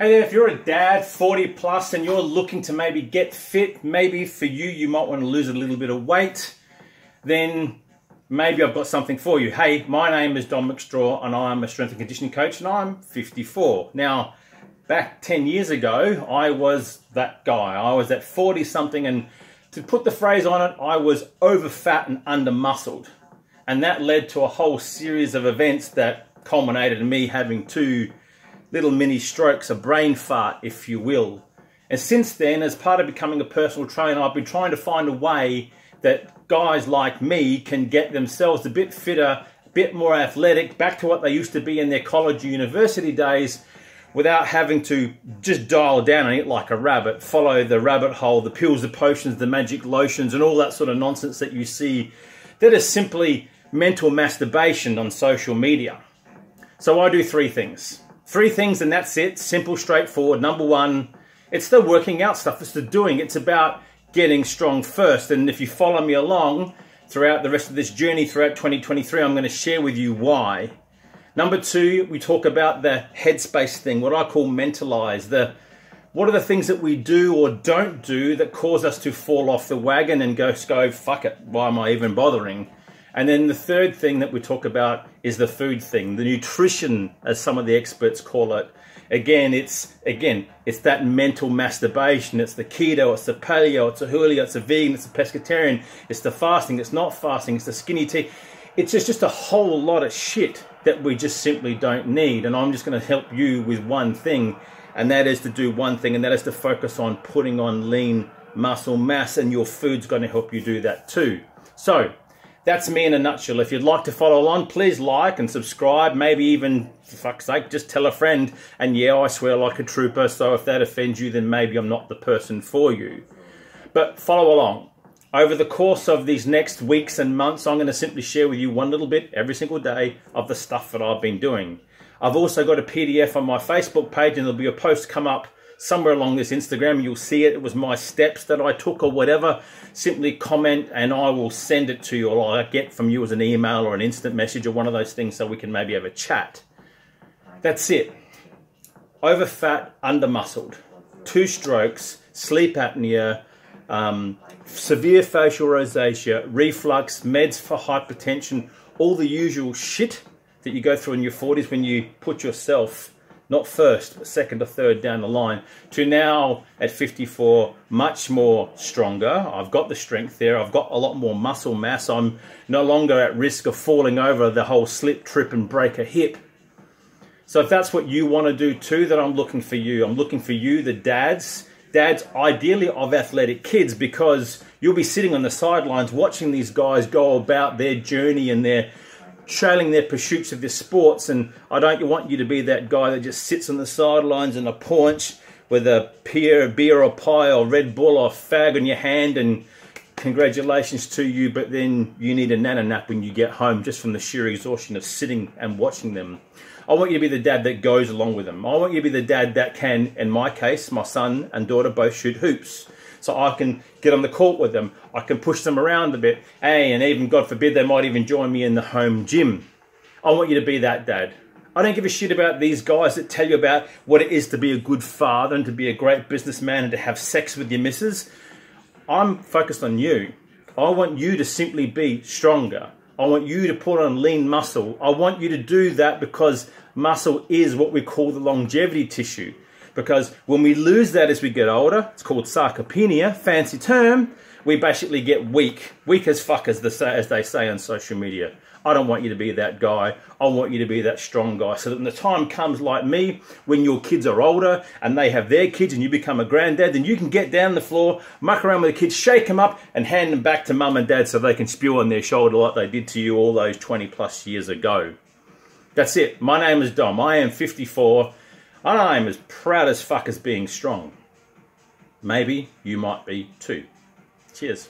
Hey there, if you're a dad, 40 plus, and you're looking to maybe get fit, maybe for you, you might want to lose a little bit of weight, then maybe I've got something for you. Hey, my name is Dom McStraw, and I'm a strength and conditioning coach, and I'm 54. Now, back 10 years ago, I was that guy. I was at 40 something, and to put the phrase on it, I was over fat and under muscled. And that led to a whole series of events that culminated in me having two little mini strokes, a brain fart, if you will. And since then, as part of becoming a personal trainer, I've been trying to find a way that guys like me can get themselves a bit fitter, a bit more athletic, back to what they used to be in their college or university days without having to just dial down and eat like a rabbit, follow the rabbit hole, the pills, the potions, the magic lotions, and all that sort of nonsense that you see that is simply mental masturbation on social media. So I do three things. Three things and that's it. Simple, straightforward. Number one, it's the working out stuff. It's the doing. It's about getting strong first. And if you follow me along throughout the rest of this journey throughout 2023, I'm going to share with you why. Number two, we talk about the headspace thing, what I call mentalize. The what are the things that we do or don't do that cause us to fall off the wagon and go, go fuck it, why am I even bothering? And then the third thing that we talk about is the food thing, the nutrition, as some of the experts call it. Again, it's again, it's that mental masturbation. It's the keto, it's the paleo, it's the julio, it's the vegan, it's the pescatarian, it's the fasting, it's not fasting, it's the skinny tea. It's just, just a whole lot of shit that we just simply don't need. And I'm just going to help you with one thing, and that is to do one thing, and that is to focus on putting on lean muscle mass, and your food's going to help you do that too. So, that's me in a nutshell. If you'd like to follow along, please like and subscribe. Maybe even, for fuck's sake, just tell a friend. And yeah, I swear like a trooper, so if that offends you, then maybe I'm not the person for you. But follow along. Over the course of these next weeks and months, I'm going to simply share with you one little bit every single day of the stuff that I've been doing. I've also got a PDF on my Facebook page, and there'll be a post come up somewhere along this Instagram. You'll see it. It was my steps that I took or whatever. Simply comment and I will send it to you or I'll get from you as an email or an instant message or one of those things so we can maybe have a chat. That's it. Over fat, under muscled, two strokes, sleep apnea, um, severe facial rosacea, reflux, meds for hypertension, all the usual shit that you go through in your 40s when you put yourself not first, but second or third down the line, to now at 54, much more stronger. I've got the strength there. I've got a lot more muscle mass. I'm no longer at risk of falling over the whole slip, trip, and break a hip. So if that's what you want to do too, then I'm looking for you. I'm looking for you, the dads, dads ideally of athletic kids, because you'll be sitting on the sidelines watching these guys go about their journey and their trailing their pursuits of their sports. And I don't want you to be that guy that just sits on the sidelines in a paunch with a beer, beer or pie or Red Bull or fag in your hand and congratulations to you, but then you need a nana nap when you get home just from the sheer exhaustion of sitting and watching them. I want you to be the dad that goes along with them. I want you to be the dad that can, in my case, my son and daughter both shoot hoops so I can get on the court with them. I can push them around a bit. Hey, and even, God forbid, they might even join me in the home gym. I want you to be that dad. I don't give a shit about these guys that tell you about what it is to be a good father and to be a great businessman and to have sex with your missus. I'm focused on you. I want you to simply be stronger. I want you to put on lean muscle. I want you to do that because muscle is what we call the longevity tissue. Because when we lose that as we get older, it's called sarcopenia, fancy term, we basically get weak, weak as fuck as, the, as they say on social media. I don't want you to be that guy. I want you to be that strong guy. So that when the time comes like me, when your kids are older and they have their kids and you become a granddad, then you can get down the floor, muck around with the kids, shake them up and hand them back to mum and dad so they can spew on their shoulder like they did to you all those 20 plus years ago. That's it. My name is Dom. I am 54 I'm as proud as fuck as being strong. Maybe you might be too. Cheers.